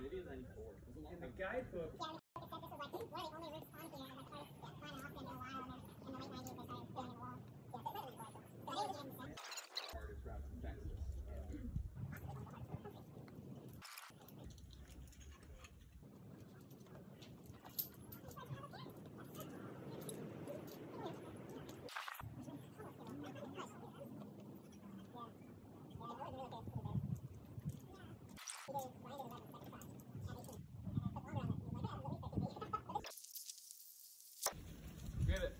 Maybe in 94. It was a long In the guidebook, Yeah, I mean, this is like, one of the only routes on here. That's why it's yeah, in a while, and then in the late 90s, they started filling the wall. Yeah, so it wasn't like So they were getting hardest routes in Texas. Get it.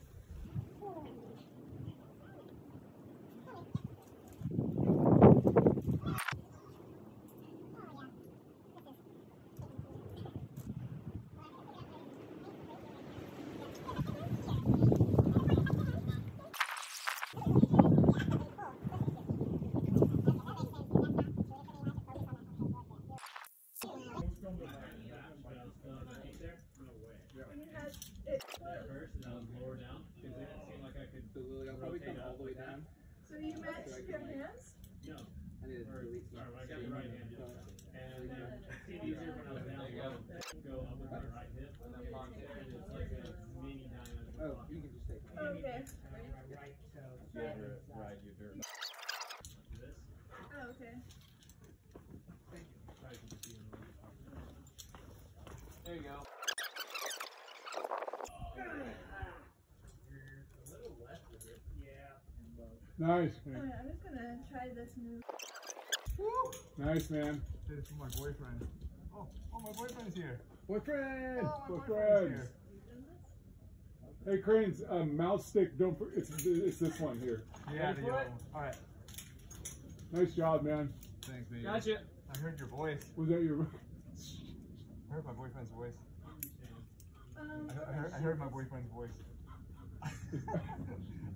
So Lily, I'll probably come all the way down. So you match your hands? I need to delete some. Sorry, I got the right hand. And then it easier when I was down low. Go up with my right hip. And then pocket. And it's like a mini nine under the Oh, pocket. you can just take it. Okay. Right, do. This. Oh, okay. Try to see in the There you go. A little left of it. Yeah. Nice, Oh, man. I'm just gonna try this move. Nice, man. This is for my boyfriend. Oh, oh, my boyfriend's here. Boyfriend! Oh, my Boyfriends! boyfriend's here. Hey, Cranes, um, mouse stick, don't, for- it's, it's this one here. Yeah, the yellow. All right. Nice job, man. Thanks, baby. Gotcha. I heard your voice. Was that your, I heard my boyfriend's voice. Um, I heard, I heard, I heard my boyfriend's voice.